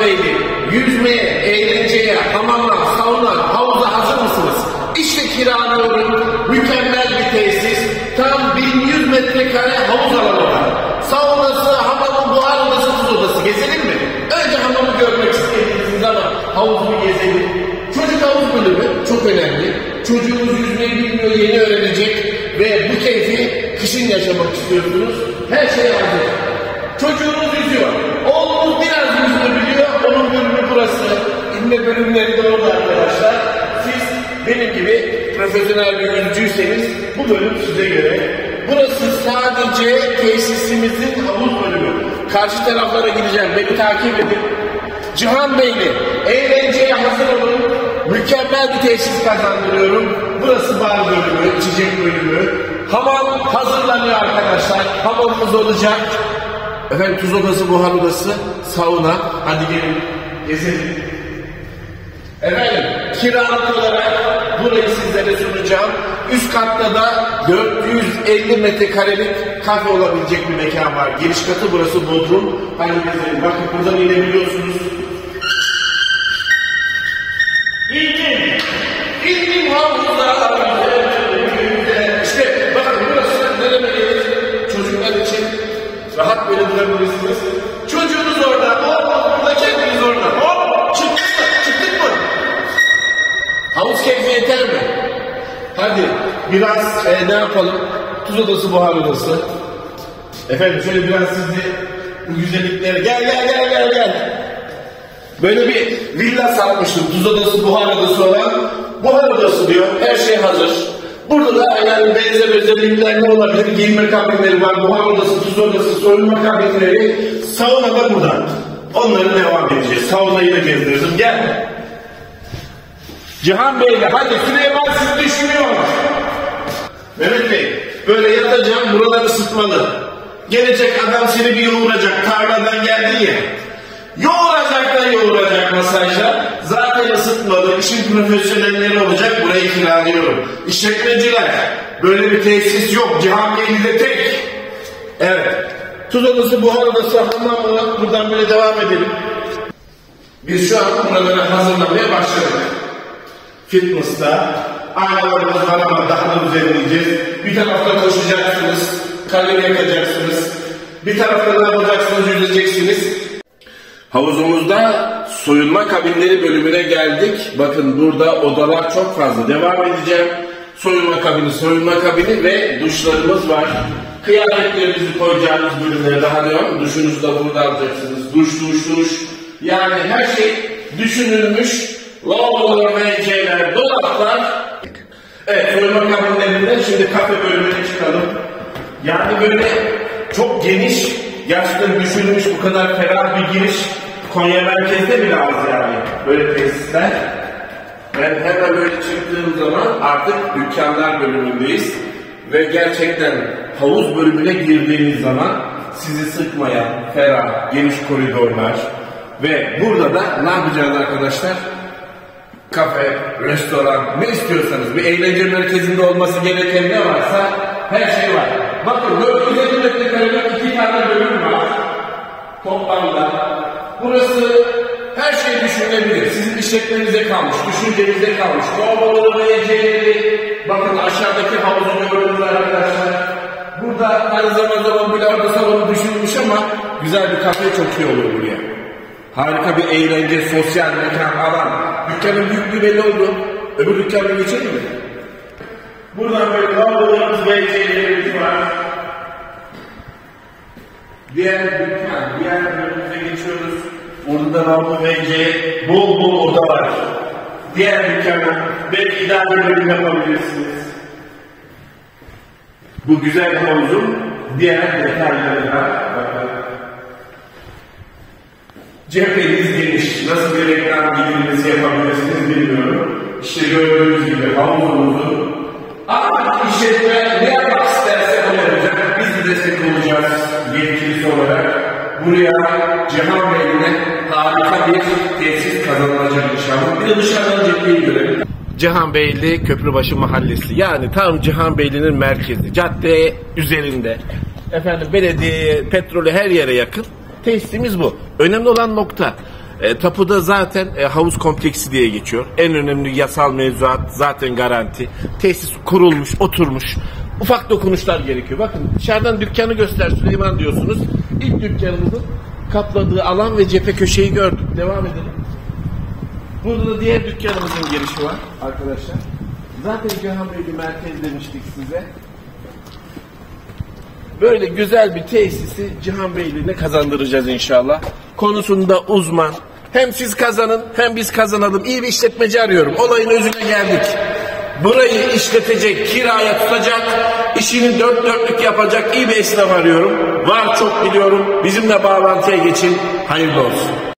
Beyli, yüzmeye, eğlenceye, hamama, sauna, havuza hazır mısınız? İşte kiralıyorum, mükemmel bir tesis, tam 1100 metrekare havuz alanı var. Saunası, hamamı, buhar odası, tuz odası. Gezelim mi? Önce hamamı görmek istediğiniz ama havuzu gezelim. Çocuk havuz bölümü çok önemli. Çocuğunuz yüzmeyi bilmiyor, yeni öğrenecek ve bu keyfi kışın yaşamak istiyorsunuz. Her şey hazır. Çocuğunuz yüzüyor. Onun bölümü burası. İnme bölümleri de orada arkadaşlar. Siz benim gibi profesyonel bir yüzücüyseniz bu bölüm size göre. Burası sadece tesisimizin havuz bölümü. Karşı taraflara gideceğim. Beni takip edin. Cihan Beyli, eğlenceye hazır olun. Mükemmel bir tesis kazandırıyorum. Burası bar bölümü, içecek bölümü. Hamam hazırlanıyor arkadaşlar. Hamamımız olacak. Efendim tuz odası, buhar odası, sauna. Hadi gelin gezelim. Efendim kiralık olarak burayı sizlere sunacağım. Üst katta da 450 metrekarelik kafe olabilecek bir mekan var. Giriş katı burası Bodrum. Hadi gezelim. Bakın buradan inebiliyorsunuz. Rahat böyle durabilirsiniz. Çocuğunuz orada. Hop burada kendiniz orada. Hop çıktık mı? Çıktık mı? Havuz keyfi yeter mi? Hadi biraz e, ne yapalım? Tuz odası, buhar odası. Efendim şöyle biraz sizi bu güzelliklere gel gel gel gel gel. Böyle bir villa satmıştım. Tuz odası, buhar odası olan. Buhar odası diyor. Her şey hazır. Burada da yani benzer özellikler ne olabilir? Giyinme kabinleri var. Buhar odası, tuz odası, soyunma kabinleri. Sauna da burada. Onları devam edeceğiz. Saunayı da gezdirdim. Gel. Cihan Bey'le hadi Süleyman siz düşünüyor. Mehmet Bey böyle yatacağım buralar ısıtmalı. Gelecek adam seni bir yoğuracak tarladan geldin ya. Yoğuracak da yoğuracak masajla. Zaten ısıtmalı. işin profesyonelleri olacak. Burayı kiralıyorum. İşletmeciler. Böyle bir tesis yok. Cihan Beyli'de tek. Evet. Tuz odası, buhar odası, hamamı. Buradan böyle devam edelim. Biz şu an buraları hazırlamaya başladık. Fitness'ta aynalarımız var ama daha da düzenleyeceğiz. Bir tarafta koşacaksınız, kalori yakacaksınız. Bir tarafta ne yapacaksınız. Havuzumuzda soyunma kabinleri bölümüne geldik. Bakın burada odalar çok fazla. Devam edeceğim. Soyunma kabini, soyunma kabini ve duşlarımız var. Kıyafetlerinizi koyacağınız bölümlere daha devam. Duşunuzu da burada alacaksınız. Duş, duş, duş. Yani her şey düşünülmüş. Lavabolar, WC'ler, dolaplar. Evet, soyunma kabinlerinden şimdi kafe bölümüne çıkalım. Yani böyle çok geniş, gerçekten düşünülmüş bu kadar ferah bir giriş Konya merkezde bile az yani böyle tesisler. Ben hemen böyle çıktığım zaman artık dükkanlar bölümündeyiz. Ve gerçekten havuz bölümüne girdiğiniz zaman sizi sıkmayan, ferah, geniş koridorlar ve burada da ne yapacağız arkadaşlar? Kafe, restoran, ne istiyorsanız bir eğlence merkezinde olması gereken ne varsa her şey var. Bakın 450 metrekarelik iki tane bölüm var. Toplamda. Burası her şey düşünülebilir. Sizin işletmenize kalmış, düşüncenize kalmış. Lavaboları, WC'leri, bakın aşağıdaki havuzu gördünüz arkadaşlar. Burada her zaman zaman bilardo salonu düşünülmüş ama güzel bir kafe çok iyi olur buraya. Harika bir eğlence, sosyal mekan, alan. Dükkanın büyüklüğü belli oldu. Öbür dükkana geçelim mi? Buradan böyle lavabolarımız, WC'lerimiz var. Diğer dükkan, diğer bölümümüze geçiyoruz. Orada da lavabo WC, bol bol oda var. Diğer dükkana belki idare bölüm yapabilirsiniz. Bu güzel havuzun diğer detaylarına bakın. Cepheniz geniş. Nasıl bir reklam bildirmesi yapabilirsiniz bilmiyorum. İşte gördüğünüz gibi havuzumuzu ama işletme ne yapmak isterse o yapacak. Biz de destek olacağız yetkilisi olarak. Buraya Cihan Bey'ine harika bir tesis kazanılacak inşallah. Bir de dışarıdan cepheyi görelim. Cihanbeyli Köprübaşı Mahallesi. Yani tam Cihanbeyli'nin merkezi. Cadde üzerinde. Efendim belediye, petrolü her yere yakın. Tesisimiz bu. Önemli olan nokta. E, tapuda zaten e, havuz kompleksi diye geçiyor. En önemli yasal mevzuat zaten garanti. Tesis kurulmuş, oturmuş. Ufak dokunuşlar gerekiyor. Bakın dışarıdan dükkanı göster Süleyman diyorsunuz. İlk dükkanımızın kapladığı alan ve cephe köşeyi gördük. Devam edelim. Burada da diğer dükkanımızın girişi var arkadaşlar. Zaten Cihan Bey'de merkez demiştik size. Böyle güzel bir tesisi Cihan Beyliğine kazandıracağız inşallah. Konusunda uzman. Hem siz kazanın hem biz kazanalım. İyi bir işletmeci arıyorum. Olayın özüne geldik. Burayı işletecek, kiraya tutacak, işini dört dörtlük yapacak iyi bir esnaf arıyorum. Var çok biliyorum. Bizimle bağlantıya geçin. Hayırlı olsun.